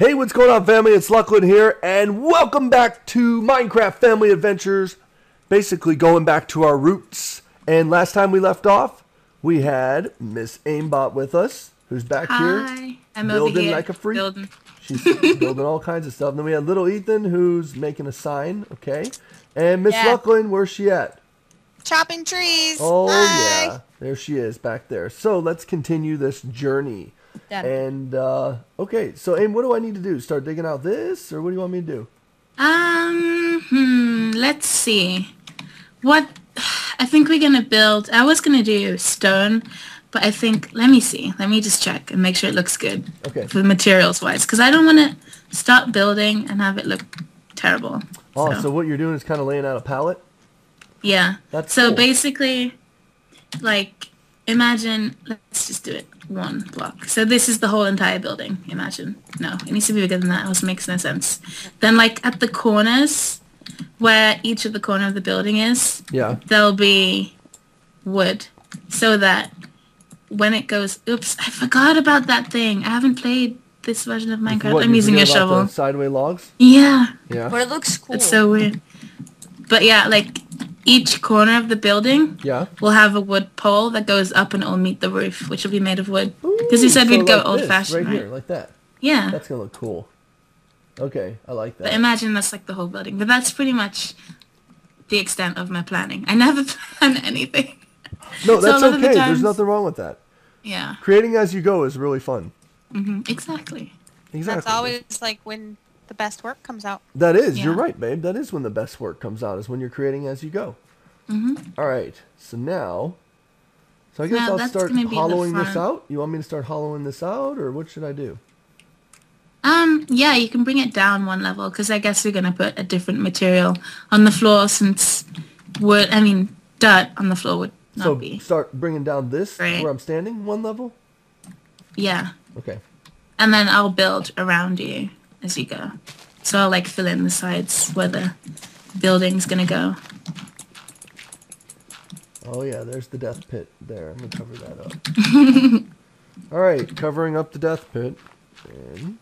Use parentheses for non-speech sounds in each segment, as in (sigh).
Hey, what's going on, family? It's Luclin here, and welcome back to Minecraft Family Adventures. Basically, going back to our roots. And last time we left off, we had Miss Aymbot with us, who's back here I'm building over here. like a freak. Building. She's building all kinds of stuff. And then we had little Ethan, who's making a sign. Okay, and Miss Yeah. Luclin, where's she at? Chopping trees. Oh Hi. yeah, there she is back there. So let's continue this journey. Done. And uh, okay, so Aim, what do I need to do? Start digging out this, or what do you want me to do? Um, hmm, let's see. What I think we're gonna build. I was gonna do stone, but I think let me see. Let me just check and make sure it looks good Okay. for the materials wise, because I don't want to start building and have it look terrible. Oh, so, what you're doing is kind of laying out a palette. yeah. That's so cool. basically, like imagine. Let's just do it one block. So this is the whole entire building. Imagine. No, it needs to be bigger than that. Else it makes no sense. Then like at the corners, where each of the corner of the building is, Yeah. there'll be wood, so that when it goes, oops, I forgot about that thing. I haven't played this version of Minecraft. What, I'm using a forget about shovel. the sideway logs. Yeah, Yeah. But it looks cool. it's so weird. But yeah, like each corner of the building Yeah. we'll have a wood pole that goes up and it'll meet the roof, which will be made of wood. Because you said Ooh, we'd go like this, old fashioned, right right? here, like that. Yeah. That's gonna look cool. Okay, I like that. But imagine that's like the whole building. But that's pretty much the extent of my planning. I never (laughs) plan anything. no, that's lot of the okay. There's nothing wrong with that. Yeah. Creating as you go is really fun. Mm-hmm. Exactly. Exactly. That's always like when the best work comes out. That is. You're right, babe. That is when the best work comes out. Is when you're creating as you go. hmm All right. So now, so I guess Now I'll start gonna be the hollowing this out. You want me to start hollowing this out, or what should I do? Um, yeah, you can bring it down one level because I guess we're gonna put a different material on the floor since wood. I mean, dirt on the floor would not so be. start bringing down this Right. where I'm standing one level. Yeah, Okay. and then I'll build around you as you go. So I'll like fill in the sides where the building's gonna go. Oh yeah, there's the death pit there. I'm gonna cover that up. (laughs) All right, covering up the death pit. And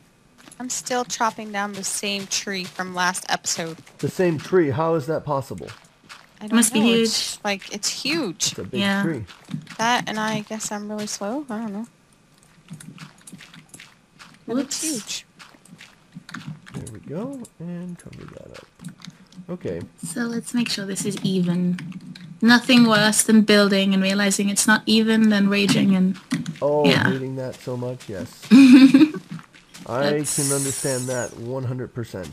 I'm still chopping down the same tree from last episode. the same tree. How is that possible? I don't must be know, It's huge. like it's huge. It's a big Yeah. tree. That and I guess I'm really slow. I don't know. But it's huge. There we go, and cover that up. Okay. So let's make sure this is even. Nothing worse than building and realizing it's not even, than raging and Oh, Yeah. hating that so much. Yes. (laughs) I That's- can understand that 100%.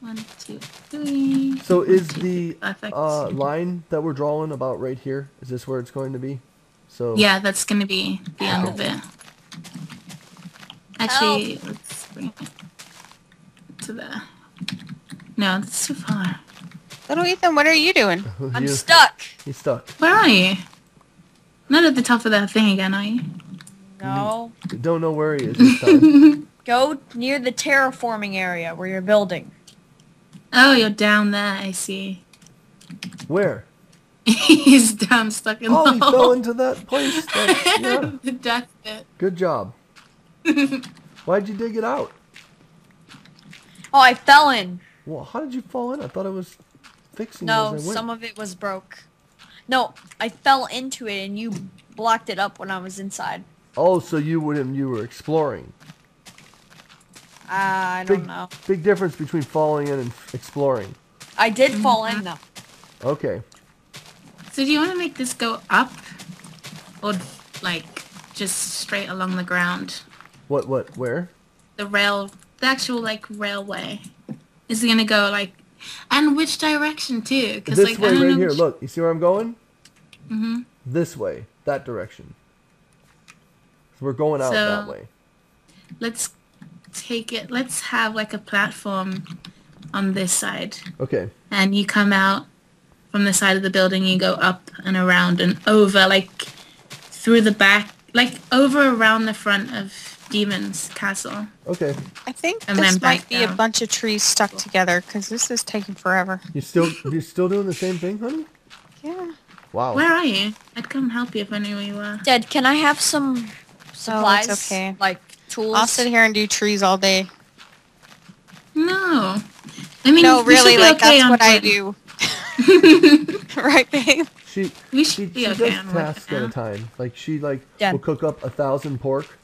one, two, three. So is two, the. Uh, line that we're drawing about right here? Is this where it's going to be? So Yeah, that's gonna be the end of it. Actually, let's bring it to there. No, that's too far. Little Ethan, what are you doing? (laughs) I'm you- stuck. He's stuck. Where are you? Not at the top of that thing again, are you? No. You Don't know where he is. (laughs) Go near the terraforming area where you're building. Oh, you're down there. I see. where? (laughs) He's down, stuck in Oh, the he fell into that place. That, yeah. the death pit. Good job. (laughs) Why'd you dig it out? Oh, I fell in. Well, how did you fall in? I thought I was fixing No, as I some of it was broke. No, I fell into it and you blocked it up when I was inside. Oh, so you wouldn't? You were exploring. Uh, I don't Big, know. big difference between falling in and exploring. I did fall in mm-hmm. though. Okay. So do you want to make this go up, or like just straight along the ground? What? What? Where? The rail, the actual like railway, is gonna go like, and which direction too? Because This like way, I don't right know. here. which- Look, you see where I'm going? Mhm. This way, that direction. So we're going out So- that way. Let's take it. Let's have like a platform on this side, Okay. and you come out from the side of the building. You go up and around and over, like through the back, like over around the front of Demon's Castle. Okay. I think And this might be a bunch of trees stuck together because this is taking forever. You still you still doing the same thing, honey? Yeah. Wow. Where are you? I'd come help you if I knew where you were. Dad, can I have some supplies, oh, okay. like tools. I'll sit here and do trees all day. No. I mean, No, really, like okay that's on what I do. (laughs) (laughs) right, babe? She We she, she okay does on wood tasks at a time. Like she like Yeah. will cook up a thousand pork.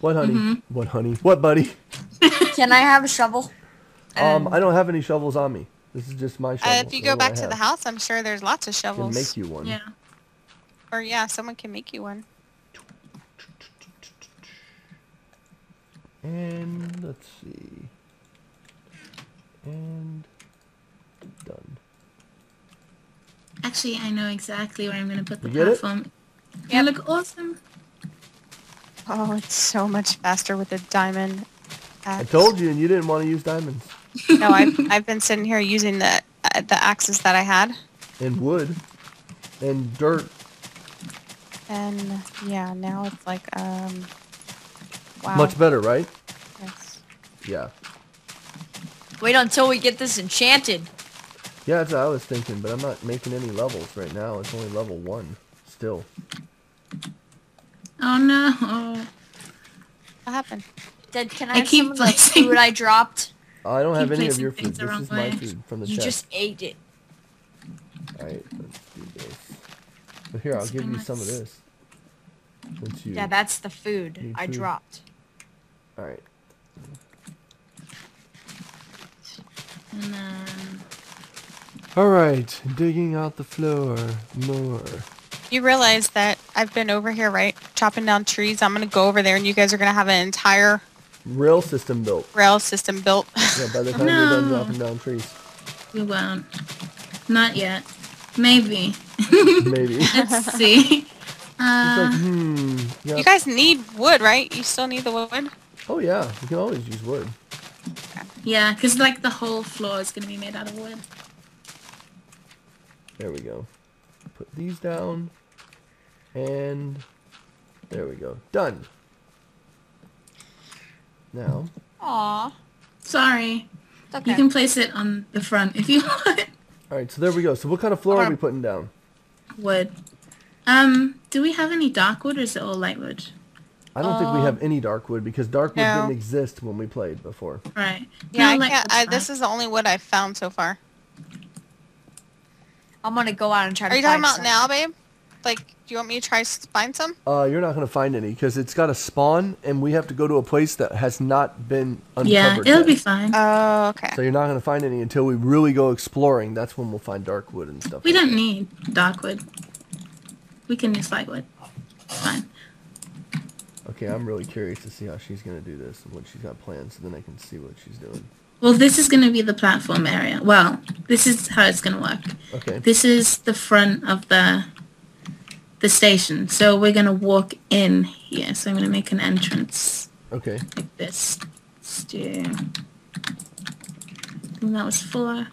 What honey? Mm-hmm. What honey? What buddy? (laughs) Can I have a shovel? Um, I don't have any shovels on me. This is just my shovel. Uh, if you go back to the house, I'm sure there's lots of I can shovels. make you one. Yeah. Or yeah, someone can make you one. And let's see. And done. Actually, I know exactly where I'm going to put the You get it? platform. Yeah, look awesome. Oh, it's so much faster with a diamond. I told you, and you didn't want to use diamonds (laughs) No, I've I've been sitting here using the uh, the axes that I had, and wood and dirt. and yeah, now it's like um. Wow. Much better, right? yes. Yeah. Wait until we get this enchanted. Yeah, that's what I was thinking, but I'm not making any levels right now. It's only level one still. Oh no. What happened? Dad, can I, I keep some of the food I dropped? I don't have any of your food. This is my way. food from the You chest. just ate it. Alright, let's do this. But here, I'll give you bring some of this- this. Since you. Yeah, that's the food Need I food. dropped. Alright. And then Alright, digging out the floor. More. You realize that I've been over here, right? Chopping down trees. I'm gonna go over there, and you guys are gonna have an entire Rail system built. rail system built. Yeah, by the time you're done (laughs) No. dropping down trees. we won't. Not yet. Maybe. (laughs) Maybe. (laughs) Let's see. It's like, Uh, hmm. Yeah. you guys need wood, right? You still need the wood. Oh yeah, you can always use wood. yeah, because like the whole floor is going to be made out of wood. There we go. Put these down. And there we go. Done. Now, Aw. Sorry. Okay. You can place it on the front if you (laughs) want. alright, so there we go. So what kind of floor are we putting down? Wood. Um, do we have any dark wood or is it all light wood? I don't think we have any dark wood because dark wood No. didn't exist when we played before. Right. Yeah, I can't. I, this is the only wood I've found so far. I'm gonna go out and try to find. Are you talking about some. now, babe? Like, do you want me to try to find some? Uh, you're not gonna find any because it's got to spawn, and we have to go to a place that has not been uncovered. Yeah, it'll yet. be fine. Oh, okay. So you're not gonna find any until we really go exploring. That's when we'll find dark wood and stuff. we like don't that. need dark wood. We can use light wood. It's fine. Okay, I'm really curious to see how she's gonna do this and what she's got planned, so then I can see what she's doing. Well, this is going to be the platform area. Well, this is how it's going to work. Okay. This is the front of the the station. So we're going to walk in here. So I'm going to make an entrance Okay. like this. Let's do... And that was four.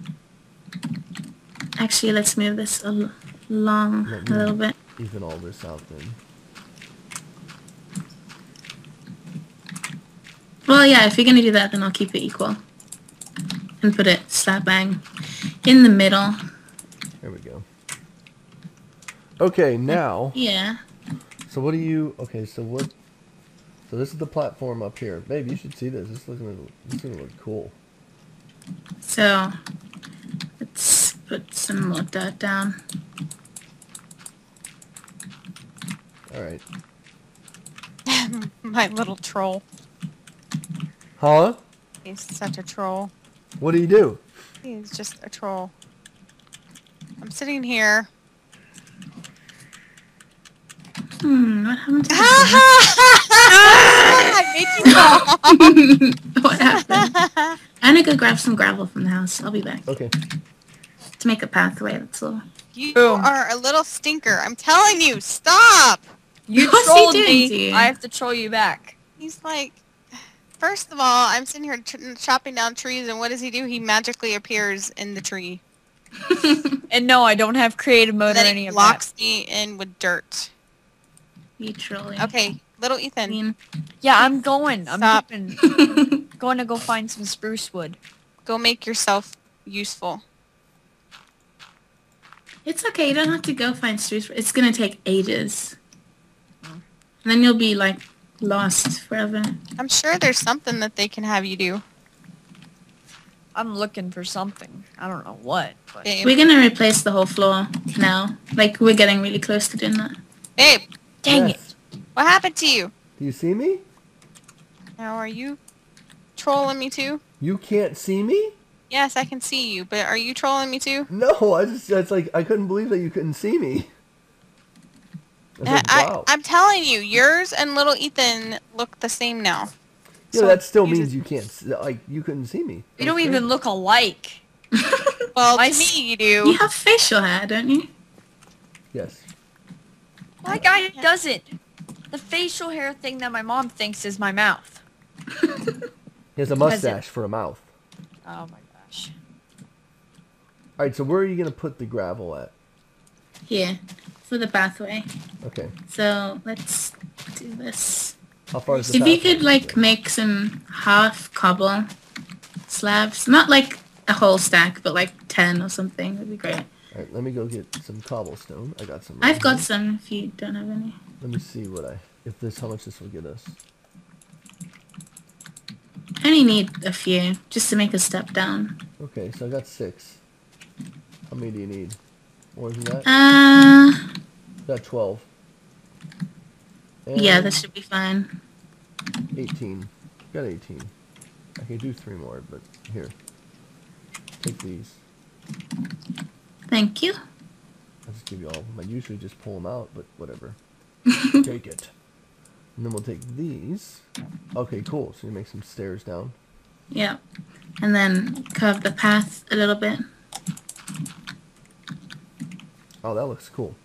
Actually, let's move this along Let a little bit. Even all this out then. Well, yeah, if you're going to do that, then I'll keep it equal. And put it slap bang in the middle. There we go. Okay, now. Yeah. So what do you? Okay, so what? So this is the platform up here, babe. You should see this. This is looking. This is gonna look cool. So let's put some more dirt down. All right. (laughs) My little troll. Huh? He's such a troll. What do you do? He's just a troll. I'm sitting here. Hmm, what happened to I made you fall. (laughs) What happened? I'm gonna go grab some gravel from the house. I'll be back Okay. to make a pathway. That's all. You Boom. are a little stinker. I'm telling you, stop. You What's he trolled doing me. to you? I have to troll you back. He's like, first of all, I'm sitting here ch- chopping down trees, and what does he do? He magically appears in the tree. (laughs) And no, I don't have creative mode or then any he of locks me in with dirt. you trolling. Okay, little I Ethan. mean. Yeah, I'm going. I'm Stop. going, (laughs) going to go find some spruce wood. Go make yourself useful. it's okay. You don't have to go find spruce. It's gonna take ages. And then you'll be like lost forever. I'm sure there's something that they can have you do. I'm looking for something. I don't know what, but Babe. We're gonna replace the whole floor now. Like we're getting really close to doing that. Babe, dang Yes. what happened to you? Do you see me? Now, are you trolling me too? You can't see me? Yes, I can see you, but are you trolling me too? No, I just it's like I couldn't believe that you couldn't see me. I was I, like, wow. I, am telling you, yours and little Ethan look the same now. yeah, So that still means it- you can't like you couldn't see me. we don't even look alike. (laughs) Well, My to me, you do. You have facial hair, don't you? Yes. My guy doesn't. The facial hair thing that my mom thinks is my mouth. (laughs) He has a Has it- mustache for a mouth. Oh my gosh. All right, so where are you gonna put the gravel at? Here, for the pathway. Okay. So let's do this. How far is the If you could like make some half cobble slabs, not like a whole stack, but like ten or something, that'd be great. All right, let me go get some cobblestone. I got some. right I've got here. some. If you don't have any. Let me see what I if this how much this will get us. I only need a few just to make a step down. Okay, so I got six. How many do you need? Than that? Uh, got twelve. yeah, And that should be fine. eighteen. Got eighteen. I can do three more, but here. Take these. Thank you. I'll just give you all of them. I usually just pull them out, but whatever. (laughs) take it. And then we'll take these. Okay, cool. So you make some stairs down. Yeah. And then curve the path a little bit. Oh, that looks cool.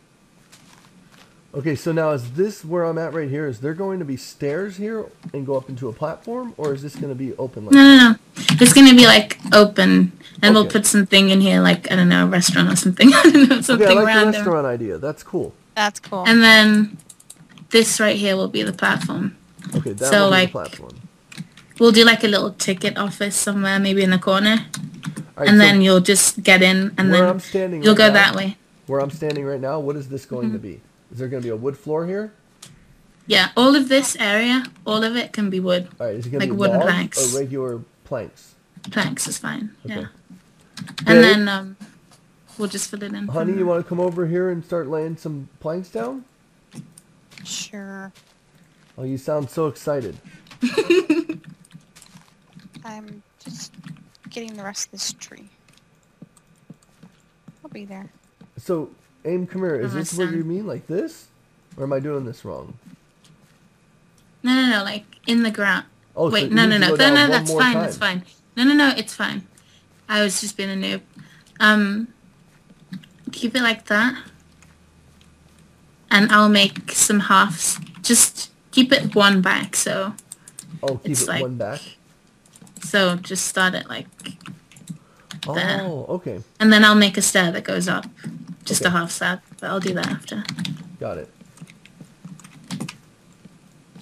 Okay, so now is this where I'm at right here? Is there going to be stairs here and go up into a platform, or is this going to be open like No, no, no. It's gonna be like open, and we'll put something in here, like I don't know, a restaurant or something. (laughs) I don't know, something Okay, I like the restaurant idea. That's cool. That's cool. And then this right here will be the platform. Okay, that So, will be like- the platform. We'll do like a little ticket office somewhere, maybe in the corner, All right, and so then you'll just get in, and then I'm standing you'll right go now- that way. Where I'm standing right now, what is this going Mm-hmm. to be? Is there going to be a wood floor here? Yeah, all of this area, all of it can be wood. All right, is it going Like to be wooden planks. or regular planks? Planks is fine. Okay. Yeah, Babe, and then um, we'll just fill it in. honey, you want to come over here and start laying some planks down? Sure. Oh, you sound so excited. (laughs) I'm just getting the rest of this tree. I'll be there. So, aim, come here. Is Oh, this what you mean, like this, or am I doing this wrong? No, no, no, like in the ground. Oh, Wait, you no, no, no, no, no, that's fine, time. that's fine. No, no, no, it's fine. I was just being a noob. Um, keep it like that, and I'll make some halves. Just keep it one back, so Oh, keep it like- one back. so just start it like, there. Oh, okay, and then I'll make a stair that goes up, just a half slab. But I'll do that after. got it.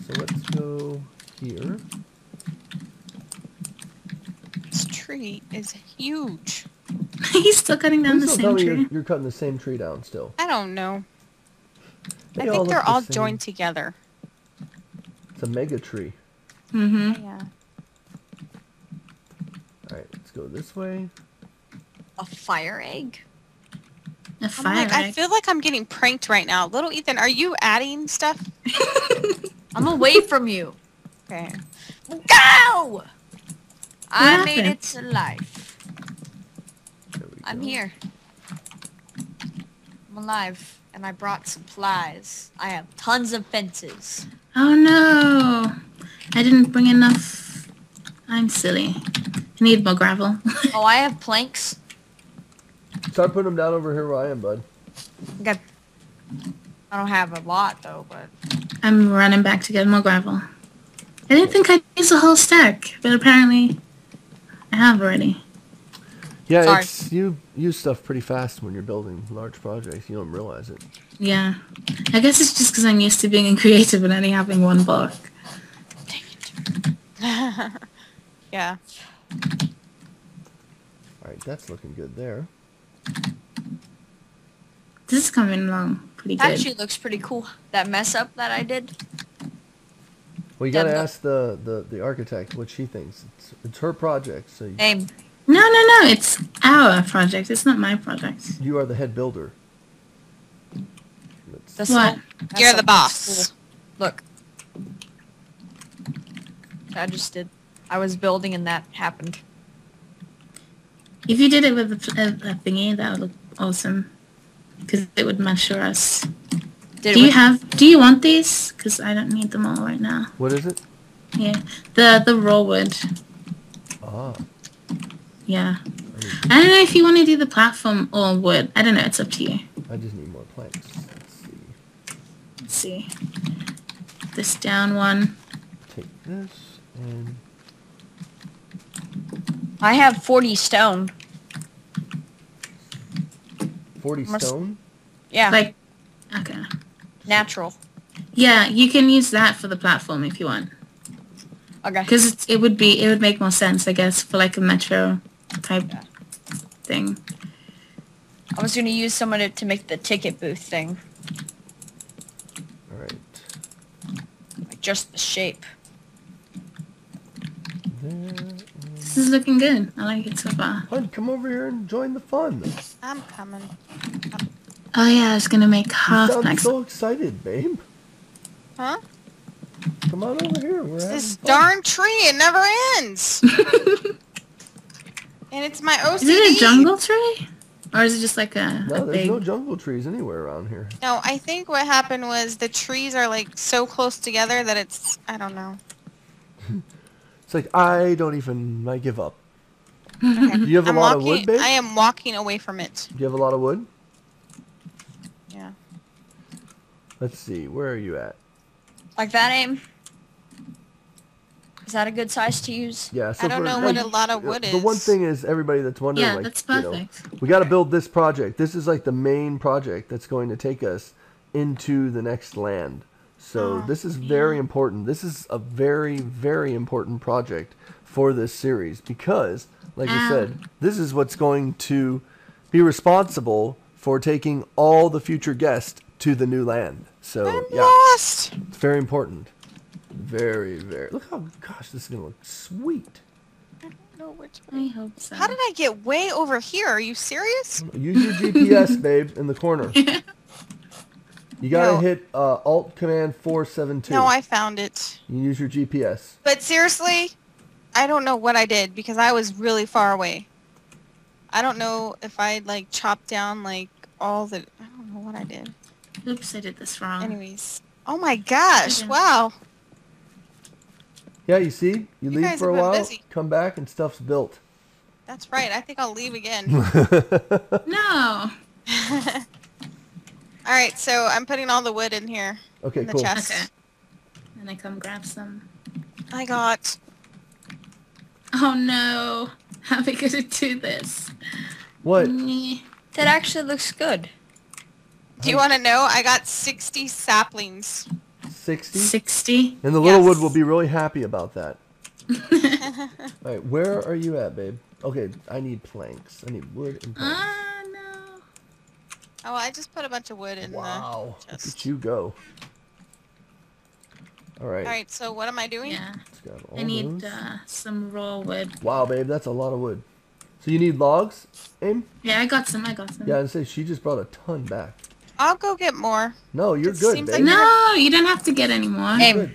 So let's go here. This tree is huge. (laughs) He's still cutting down Please the same tree. you're, you're cutting the same tree down still. I don't know. They I think they're the all same. joined together. It's a mega tree. Mm-hmm. Yeah. All right, let's go this way. A fire egg? A I'm fire like, I feel like I'm getting pranked right now. Little Ethan, are you adding stuff? (laughs) I'm away from you. Okay. Go! I made it to life. I'm go. here. I'm alive, and I brought supplies. I have tons of fences. Oh no! I didn't bring enough. I'm silly. I need more gravel. (laughs) Oh, I have planks. Start putting them down over here where I am, bud. I got. I don't have a lot though, but I'm running back to get more gravel. I didn't think I'd use a whole stack, but apparently I have already. Yeah, Sorry. it's you use stuff pretty fast when you're building large projects. You don't realize it. Yeah. I guess it's just because I'm used to being in (laughs) creative and only having one block. (laughs) yeah. All right, that's looking good there. This is coming along pretty good. actually looks pretty cool. That mess up that I did. Well, you gotta Deb, ask the, the, the architect what she thinks. It's, it's her project, so you, Aim. No, no, no. It's our project. It's not my project. you are the head builder. That's What? not- that's You're the boss. cool. Look. I just did. I was building and that happened. If you did it with a, a, uh, a thingy, that would look awesome. Because it would measure us. Did Do you with- have? Do you want these? Because I don't need them all right now. What is it? Yeah, the the raw wood. Ah, Yeah. I don't know if you want to do the platform or wood. I don't know. It's up to you. I just need more planks. Let's see. Let's see. This down one. Take this and I have 40 stone. 40 Must- stone. Yeah, Like, okay. natural. Yeah, you can use that for the platform if you want. Okay. Because it would be, it would make more sense, I guess, for like a metro type Yeah. thing. I was gonna use some of it to make the ticket booth thing, All right. like just the shape. There. This is looking good. I like it so far. Hun, come over here and join the fun. I'm coming. Oh yeah, I was gonna make half sound planks. so excited, babe. Huh? Come on over here. We're This fun. darn tree, it never ends. (laughs) and it's my OCD. Is it a jungle tree? Or is it just like a, No, a there's big... no jungle trees anywhere around here. No, I think what happened was the trees are like so close together that it's I don't know. (laughs) It's like I don't even. I give up. Okay. Do you have a I'm lot walking, of wood, babe? I am walking away from it. Do you have a lot of wood? Yeah. Let's see. Where are you at? Like that aim. Is that a good size to use? Yeah. So I don't for- know like, what a lot of uh, wood is. The one thing is, everybody that's wondering, Yeah, like, that's you know, we got to build this project. This is like the main project that's going to take us into the next land. So Oh, this is very important. This is a very, very important project for this series because, like I Ow. Ah. said, this is what's going to be responsible for taking all the future guests to the new land. So I'm yeah, lost. it's very important. Very, very. Look how, gosh, this is gonna look sweet. No, which I hope so. How did I get way over here? Are you serious? Use your GPS, babe, in the corner. (laughs) You gotta No. hit uh, Alt Command 472. No, I found it. You use your GPS. But seriously, I don't know what I did because I was really far away. I don't know if I like chopped down like all the. I don't know what I did. Oops, I did this wrong. Anyways. Oh my gosh! Okay. Wow. Yeah, you see? You, leave for a while, busy. come back, and stuff's built. That's right. I think I'll leave again. (laughs) No. (laughs) all right. So I'm putting all the wood in here okay, in the cool. chest. Okay. And I come grab some. I got. Oh no. How are we gonna do this? What? That actually looks good. Do you want to know? I got 60 saplings. 60? 60? And the little wood will be really happy about that. (laughs) Alright, where are you at, babe? Okay, I need planks. I need wood and planks. No. Oh, I just put a bunch of wood in wow. the Look at you go. Alright. All right. So what am I doing? Yeah. let's grab all I need uh, some raw wood. Wow, babe, that's a lot of wood. So you need logs, Aim? Yeah, I got some. I got some. Yeah, and say she just brought a ton back. I'll go get more. No, you're It good, seems babe. like- No, you don't have to get any more. Aim.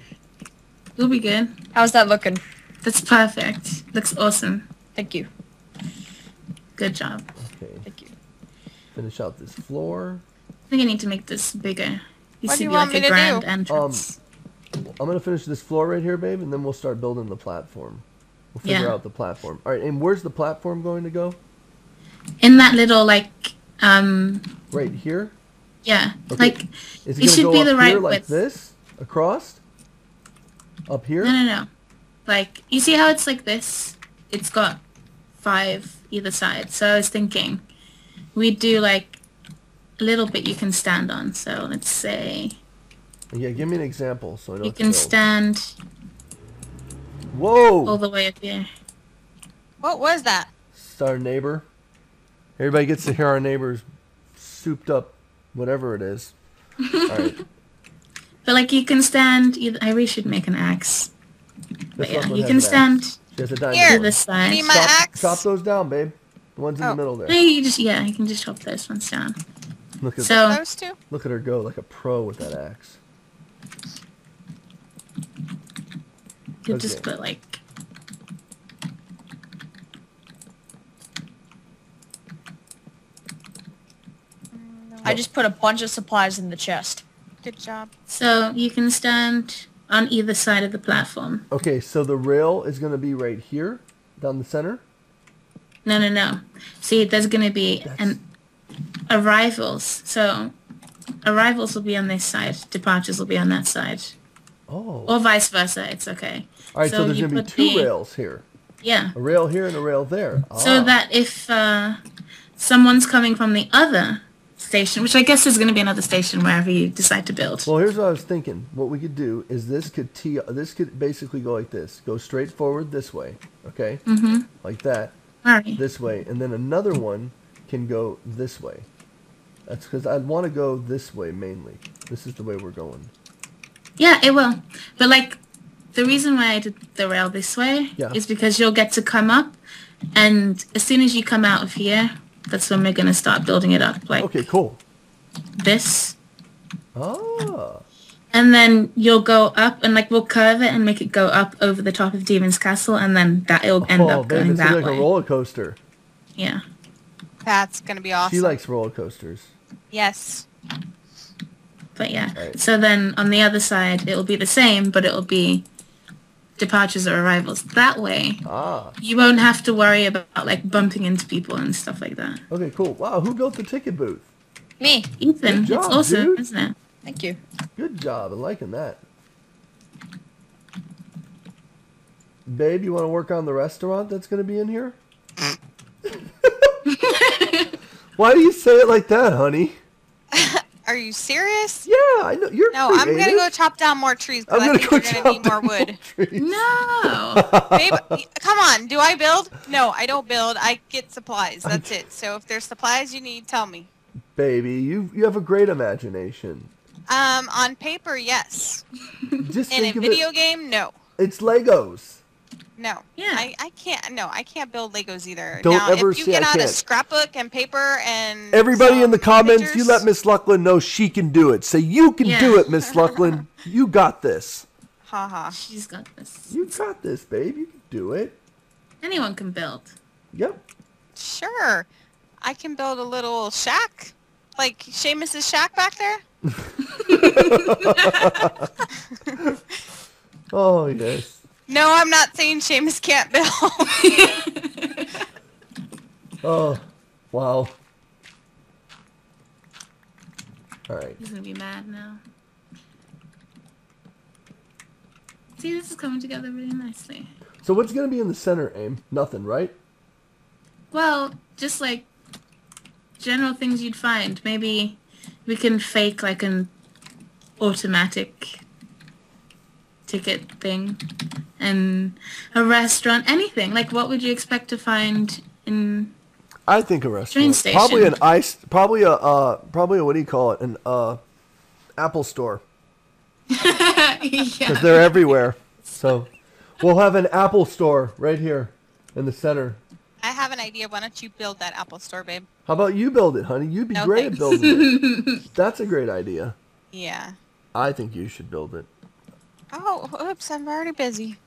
You'll be good. How's that looking? That's perfect. Looks awesome. Thank you. Good job. Okay, Thank you. finish out this floor. I think I need to make this bigger. Used What do you be want like me a to grand do? entrance. I'm gonna finish this floor right here, babe, and then we'll start building the platform. We'll figure Yeah. out the platform. All right, and where's the platform going to go? In that little like um Right here. yeah. Okay. Like Is it It should go be up the right here like width. this across? Up here? no no no. Like you see how it's like this? It's got five either side. So I was thinking we do like a little bit you can stand on. So let's say Yeah, give me an example so I know. you can build. stand Whoa! all the way up here. What was that? It's our neighbor. Everybody gets to hear our neighbor's souped up, whatever it is. (laughs) All right. But like you can stand. Either, I really should make an axe. But yeah, you can stand axe. She has a diamond Here. to sword. this side. Need my chop, axe? chop those down, babe. The ones in Oh. the middle No, there. you just yeah, you can just chop those ones down. Look at So Those two? look at her go like a pro with that axe. you just put like mm, I just put a bunch of supplies in the chest. Good job. so you can stand on either side of the platform. Okay, so the rail is gonna be right here, down the center. No, no, no. See, there's gonna be an arrivals. So arrivals will be on this side. Departures will be on that side, Oh. or vice versa. It's okay. All right, so, so there's you gonna be put two the- rails here. Yeah. A rail here and a rail there. So Ah. that if uh, someone's coming from the other station, which I guess is going to be another station wherever you decide to build. Well, here's what I was thinking. What we could do is this could tee. This could basically go like this. Go straight forward this way. Okay. mm-hmm. Like that. Alright. This way, and then another one can go this way. That's because I'd want to go this way mainly. This is the way we're going. Yeah, it will. But like, the reason why I did the rail this way Yeah. is because you'll get to come up, and as soon as you come out of here, that's when we're going to start building it up like Okay, cool. this. Ah. And then you'll go up and like we'll curve it and make it go up over the top of Demon's Castle and then that it'll end oh, up babe, going it's gonna that like way. a roller coaster. Yeah. That's gonna be awesome. She likes roller coasters. yes. But yeah. Right. So then on the other side it'll be the same, but it'll be departures or arrivals. That way Ah. you won't have to worry about like bumping into people and stuff like that. Okay, cool. Wow, who built the ticket booth? Me. Ethan, Good job, it's awesome, dude. isn't it? Thank you. Good job. I'm liking that. Babe, you want to work on the restaurant that's going to be in here? (laughs) Why do you say it like that, honey? Are you serious? Yeah, I know you're. No, I'm gonna go chop down more trees because I'm gonna think go we're chop gonna need more wood. trees. No. (laughs) Babe, come on. Do I build? No, I don't build. I get supplies. That's it. So if there's supplies you need, tell me. Baby, you you have a great imagination. Um, on paper, yes. (laughs) Just In a video it. game, no. It's Legos. No. Yeah. I, I can't. No, I can't build Legos either. Don't now, ever if you say get I out a can't. scrapbook and paper and Everybody in the some comments, you let Miss Luclin know she can do it. Say you can Yeah. do it, Miss Luclin. You got this. Ha ha. She's got this. You got this, babe. You can do it. Anyone can build. Yep. Sure. I can build a little shack, like Seamus's shack back there. (laughs) Oh yes. No, I'm not saying Seamus can't build. (laughs) Oh, wow. All right. He's gonna be mad now. See, this is coming together really nicely. So what's gonna be in the center, Aim? Nothing, right? Well, just like general things you'd find. Maybe we can fake like an automatic ticket thing and a restaurant, anything. Like what would you expect to find in I think a restaurant. Probably an ice. Probably a. Uh, probably a, what do you call it? An uh, Apple store. (laughs) yeah. Because they're everywhere. So, we'll have an Apple store right here in the center. I have an idea. Why don't you build that Apple store, babe? How about you build it, honey? You'd be No, great at building it. (laughs) That's a great idea. Yeah. I think you should build it. Oh, oops! I'm already busy.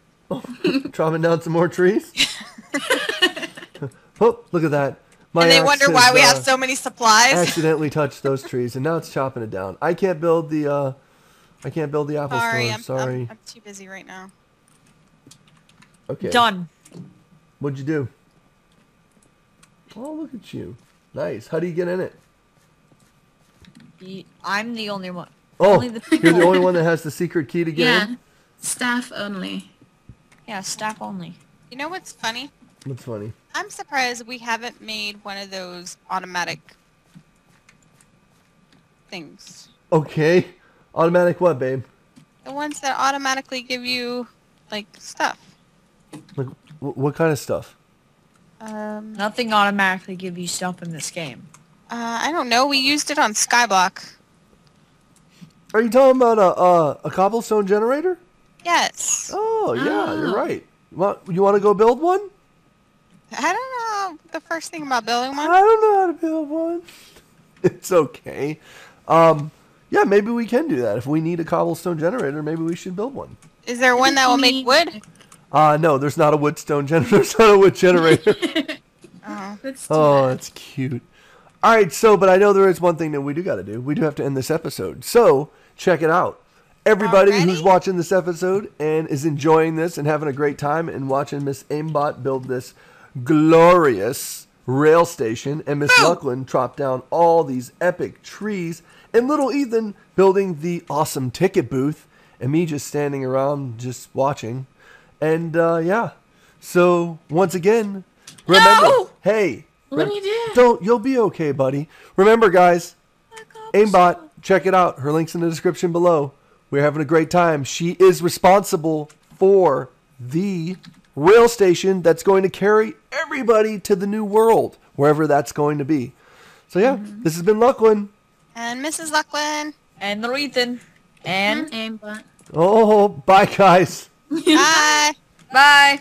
Chopping down some more trees. (laughs) oh, look at that. My and they wonder has, why we uh, have so many supplies. accidentally (laughs) touched those trees, and now it's chopping it down. I can't build the. uh I can't build the apple Sorry, store. I'm, Sorry. I'm, I'm too busy right now. okay. Done. What'd you do? Oh, look at you. Nice. How do you get in it? I'm the only one. Oh, Only the you're the only one that (laughs) has the secret key to get Yeah. in? Staff only. Yeah, staff only. You know what's funny? What's funny. I'm surprised we haven't made one of those automatic things. Okay. Automatic what, babe? The ones that automatically give you like stuff. Like, wh- what kind of stuff? Um, Nothing automatically give you stuff in this game. uh, I don't know. We used it on Skyblock. Are you talking about a a, a cobblestone generator? Yes. Oh yeah, you're Oh. right. Well, you want to go build one? I don't know the first thing about building one. I don't know how to build one. (laughs) It's okay. Um, yeah, maybe we can do that. If we need a cobblestone generator, maybe we should build one. Is there one that will make wood? Uh, no, there's not a woodstone generator. (laughs) There's not a wood generator. (laughs) Oh. That's oh, that's cute. All right, so, but I know there is one thing that we do got to do. We do have to end this episode. So, check it out. Everybody who's watching this episode and is enjoying this and having a great time and watching Miss Aymbot build this glorious rail station and Miss Luclin chop down all these epic trees and little Ethan building the awesome ticket booth and me just standing around just watching. And uh, yeah, so once again, remember, No! hey, What do you do? don't you'll be okay, buddy. Remember, guys, Aymbot, check it out. Her link's in the description below. We're having a great time. She is responsible for the rail station that's going to carry everybody to the new world, wherever that's going to be. So yeah, this has been Luclin. And Mrs. Luclin. And the Ethan. And Aymbot. Oh, bye guys. (laughs) Bye. bye.